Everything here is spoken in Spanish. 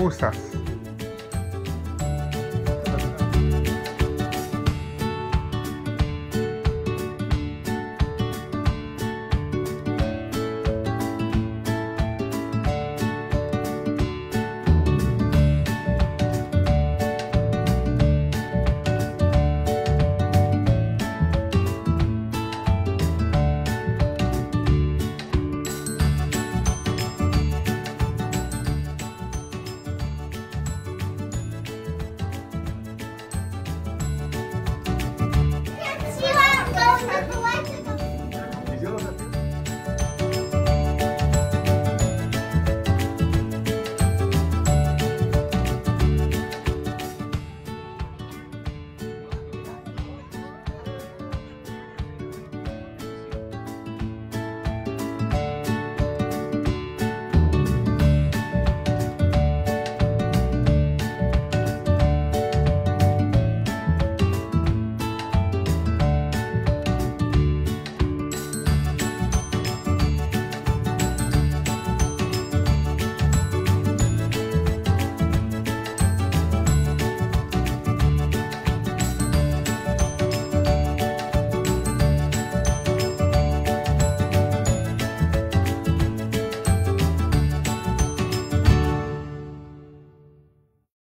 ¡Gusta!